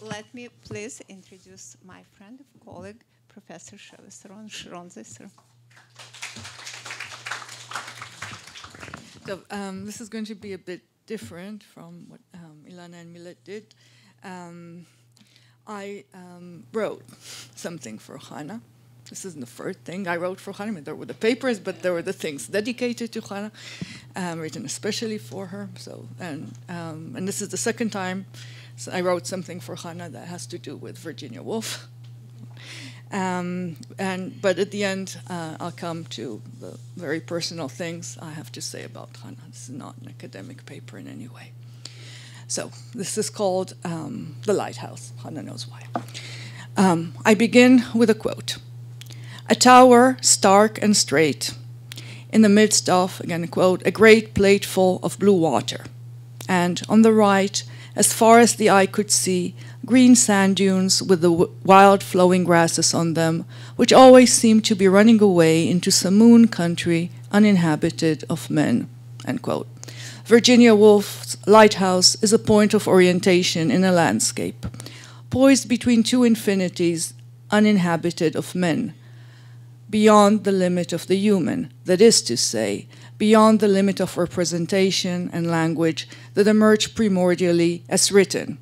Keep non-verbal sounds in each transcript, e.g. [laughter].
let me please introduce my friend and colleague, Professor Shevis Ron So um, this is going to be a bit different from what um, Ilana and Milette did. Um, I um, wrote something for Hannah. This isn't the first thing I wrote for Hannah. I mean, there were the papers, but there were the things dedicated to Hannah, um, written especially for her. So, and um, and this is the second time I wrote something for Hannah that has to do with Virginia Woolf. Um, and but at the end, uh, I'll come to the very personal things I have to say about Hannah. This is not an academic paper in any way. So this is called um, The Lighthouse. Hannah knows why. Um, I begin with a quote A tower, stark and straight, in the midst of, again, a quote, a great plateful of blue water. And on the right, as far as the eye could see, green sand dunes with the wild flowing grasses on them, which always seemed to be running away into some moon country uninhabited of men. Virginia Woolf's lighthouse is a point of orientation in a landscape, poised between two infinities, uninhabited of men, beyond the limit of the human, that is to say, beyond the limit of representation and language that emerge primordially as written,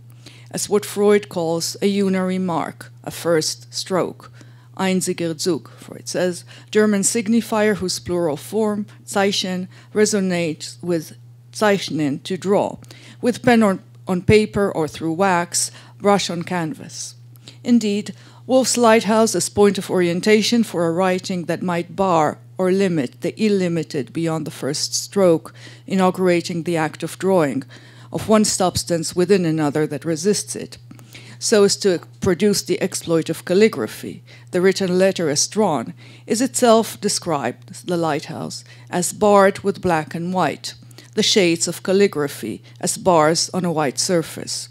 as what Freud calls a unary mark, a first stroke. Einziger Zug, Freud says, German signifier whose plural form, Zeichen, resonates with zeichnen, to draw, with pen on, on paper or through wax, brush on canvas. Indeed, Woolf's lighthouse as point of orientation for a writing that might bar or limit the illimited beyond the first stroke, inaugurating the act of drawing, of one substance within another that resists it, so as to produce the exploit of calligraphy, the written letter as drawn, is itself described, the lighthouse, as barred with black and white, the shades of calligraphy as bars on a white surface.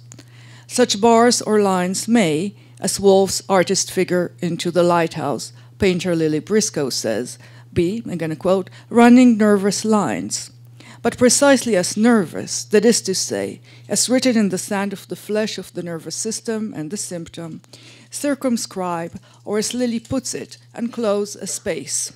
Such bars or lines may, as Woolf's artist figure into the lighthouse, painter Lily Briscoe says, be, again a quote, running nervous lines. But precisely as nervous, that is to say, as written in the sand of the flesh of the nervous system and the symptom, circumscribe, or as Lily puts it, enclose a space,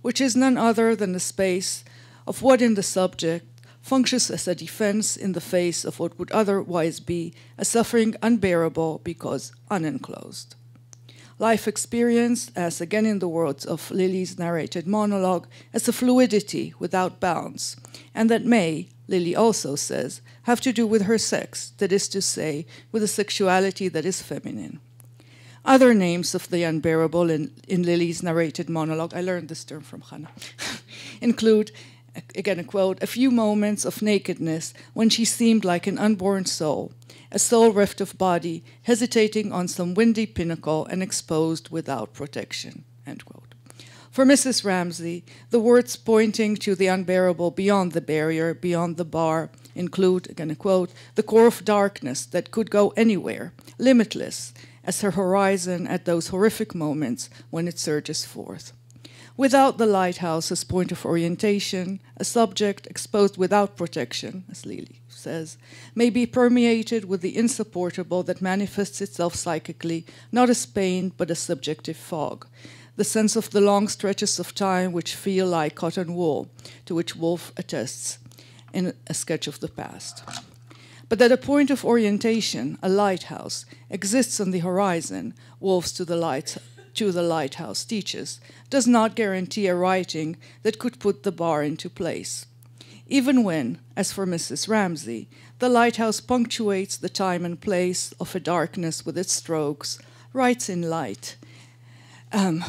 which is none other than the space of what in the subject functions as a defense in the face of what would otherwise be a suffering unbearable because unenclosed. Life experienced, as again in the words of Lily's narrated monologue, as a fluidity without bounds, and that may, Lily also says, have to do with her sex, that is to say, with a sexuality that is feminine. Other names of the unbearable in, in Lily's narrated monologue, I learned this term from Hannah, [laughs] include again a quote, a few moments of nakedness when she seemed like an unborn soul, a soul reft of body, hesitating on some windy pinnacle and exposed without protection. End quote. For Mrs. Ramsay, the words pointing to the unbearable beyond the barrier, beyond the bar, include, again a quote, the core of darkness that could go anywhere, limitless, as her horizon at those horrific moments when it surges forth. Without the lighthouse as point of orientation, a subject exposed without protection, as Lily says, may be permeated with the insupportable that manifests itself psychically, not as pain, but as subjective fog, the sense of the long stretches of time which feel like cotton wool, to which Woolf attests in a sketch of the past. But that a point of orientation, a lighthouse, exists on the horizon, Woolf's to the light to the lighthouse teaches, does not guarantee a writing that could put the bar into place. Even when, as for Mrs. Ramsay, the lighthouse punctuates the time and place of a darkness with its strokes, writes in light. Um,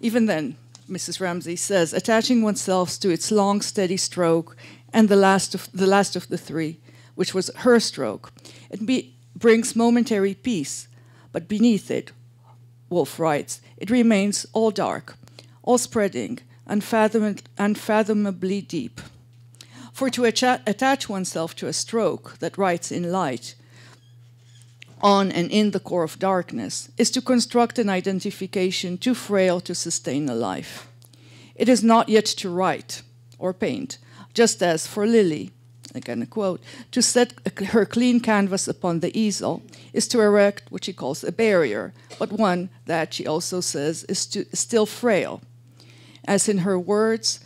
even then, Mrs. Ramsay says, attaching oneself to its long, steady stroke and the last of the, last of the three, which was her stroke, it brings momentary peace, but beneath it, Woolf writes, it remains all dark, all spreading, unfathom unfathomably deep. For to attach oneself to a stroke that writes in light, on and in the core of darkness, is to construct an identification too frail to sustain a life. It is not yet to write or paint, just as for Lily, again a quote, to set her clean canvas upon the easel is to erect what she calls a barrier, but one that she also says is to, still frail. As in her words,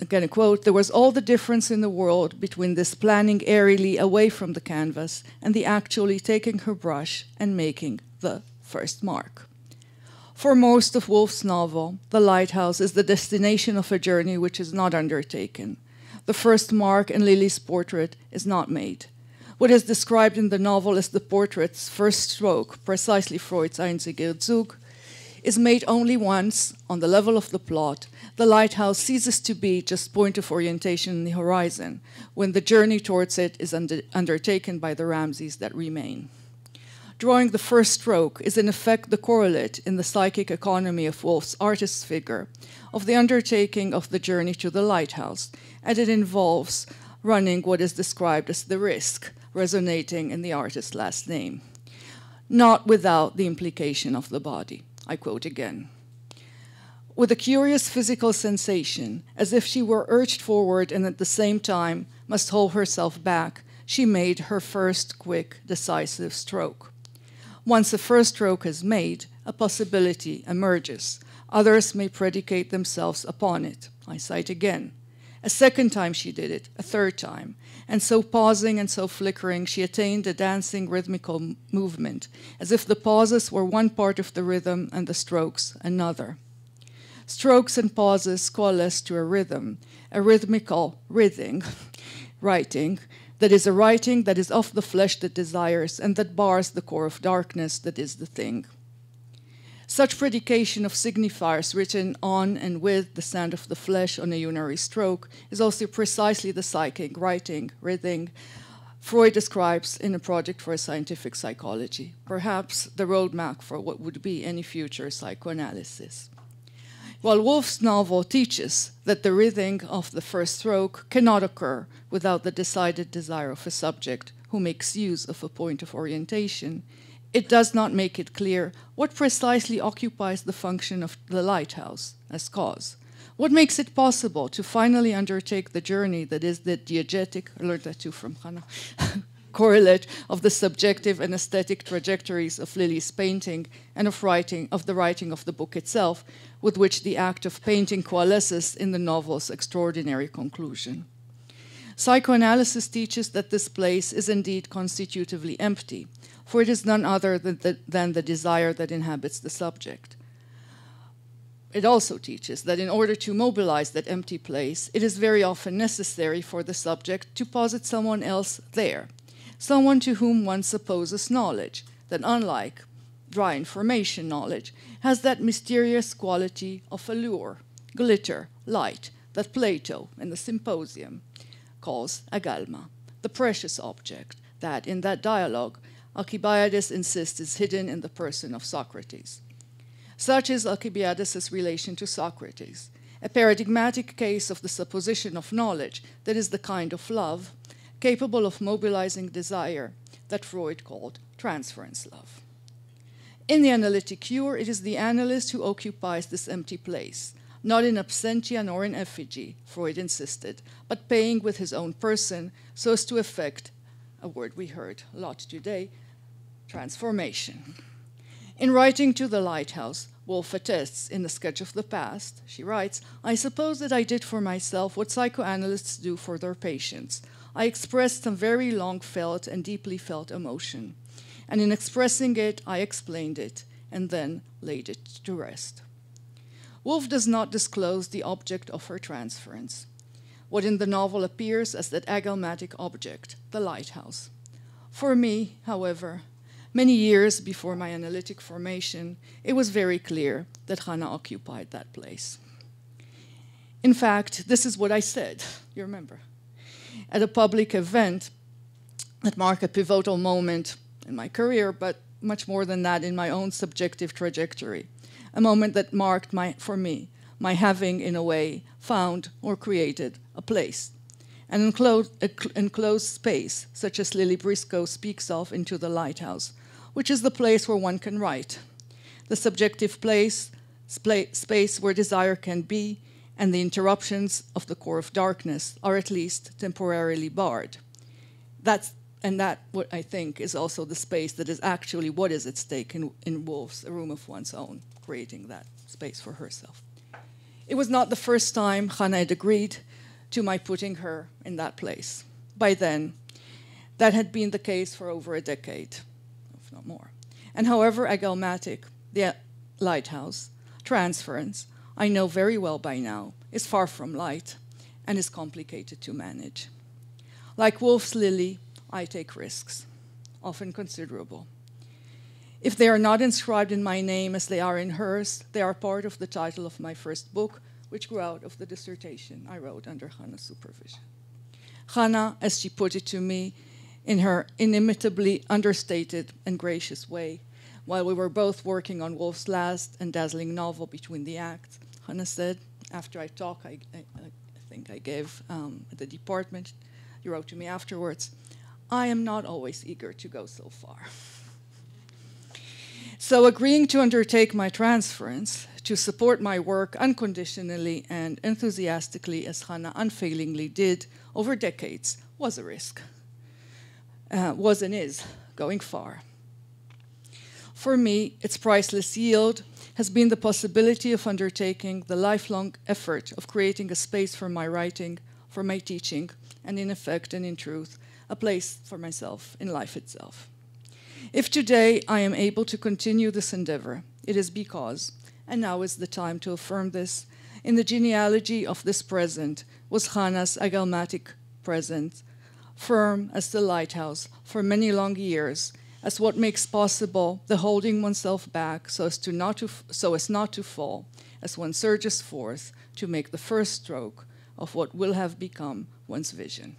again a quote, there was all the difference in the world between this planning airily away from the canvas and the actually taking her brush and making the first mark. For most of Woolf's novel, the lighthouse is the destination of a journey which is not undertaken. The first mark in Lily's portrait is not made. What is described in the novel as the portrait's first stroke, precisely Freud's einziger Zug, is made only once on the level of the plot. The lighthouse ceases to be just point of orientation in the horizon when the journey towards it is under, undertaken by the Ramsays that remain. Drawing the first stroke is in effect the correlate in the psychic economy of Woolf's artist's figure of the undertaking of the journey to the lighthouse, and it involves running what is described as the risk, resonating in the artist's last name, not without the implication of the body. I quote again. With a curious physical sensation, as if she were urged forward and at the same time must hold herself back, she made her first quick, decisive stroke. Once the first stroke is made, a possibility emerges. Others may predicate themselves upon it. I cite again. A second time she did it, a third time. And so pausing and so flickering, she attained a dancing rhythmical movement, as if the pauses were one part of the rhythm and the strokes another. Strokes and pauses coalesce to a rhythm, a rhythmical writhing, [laughs] writing, that is a writing that is of the flesh that desires and that bars the core of darkness that is the thing. Such predication of signifiers written on and with the sand of the flesh on a unary stroke is also precisely the psychic writing, writhing, Freud describes in a project for a scientific psychology, perhaps the roadmap for what would be any future psychoanalysis. While Woolf's novel teaches that the writhing of the first stroke cannot occur without the decided desire of a subject who makes use of a point of orientation, it does not make it clear what precisely occupies the function of the lighthouse as cause. What makes it possible to finally undertake the journey that is the diegetic, I learned that too from Hannah, [laughs] correlate of the subjective and aesthetic trajectories of Lily's painting and of writing of the writing of the book itself, with which the act of painting coalesces in the novel's extraordinary conclusion. Psychoanalysis teaches that this place is indeed constitutively empty, for it is none other than the, than the desire that inhabits the subject. It also teaches that in order to mobilize that empty place, it is very often necessary for the subject to posit someone else there, someone to whom one supposes knowledge, that unlike dry information knowledge, has that mysterious quality of allure, glitter, light that Plato in the Symposium calls agalma, the precious object that in that dialogue Alcibiades insists is hidden in the person of Socrates. Such is Alcibiades' relation to Socrates, a paradigmatic case of the supposition of knowledge that is the kind of love capable of mobilizing desire that Freud called transference love. In the analytic cure, it is the analyst who occupies this empty place, not in absentia nor in effigy, Freud insisted, but paying with his own person so as to effect, a word we heard a lot today, transformation. In writing to the lighthouse, Woolf attests in the sketch of the past, she writes, I suppose that I did for myself what psychoanalysts do for their patients. I expressed some very long felt and deeply felt emotion. And in expressing it, I explained it and then laid it to rest. Woolf does not disclose the object of her transference, what in the novel appears as that agalmatic object, the lighthouse. For me, however, many years before my analytic formation, it was very clear that Hannah occupied that place. In fact, this is what I said, you remember at a public event that marked a pivotal moment in my career, but much more than that in my own subjective trajectory. A moment that marked my, for me, my having, in a way, found or created a place, an enclosed, enclosed space, such as Lily Briscoe speaks of into The Lighthouse, which is the place where one can write, the subjective place, space where desire can be, and the interruptions of the core of darkness are at least temporarily barred. That's and that what I think is also the space that is actually what is at stake in, in Woolf's A Room of One's Own, creating that space for herself. It was not the first time had agreed to my putting her in that place. By then, that had been the case for over a decade, if not more. And however agalmatic the lighthouse transference, I know very well by now, is far from light and is complicated to manage. Like Woolf's Lily, I take risks, often considerable. If they are not inscribed in my name as they are in hers, they are part of the title of my first book, which grew out of the dissertation I wrote under Hannah's supervision. Hannah, as she put it to me in her inimitably understated and gracious way, while we were both working on Woolf's last and dazzling novel, Between the Acts, Hannah said, after I talk, I, I, I think I gave um, the department, you wrote to me afterwards, I am not always eager to go so far. So, agreeing to undertake my transference, to support my work unconditionally and enthusiastically, as Hannah unfailingly did over decades, was a risk. Uh, was and is going far. For me, its priceless yield has been the possibility of undertaking the lifelong effort of creating a space for my writing, for my teaching, and in effect and in truth, a place for myself in life itself. If today I am able to continue this endeavor, it is because, and now is the time to affirm this, in the genealogy of this present was Hannah's agalmatic present, firm as the lighthouse for many long years, as what makes possible the holding oneself back so as, to not to, so as not to fall, as one surges forth to make the first stroke of what will have become one's vision.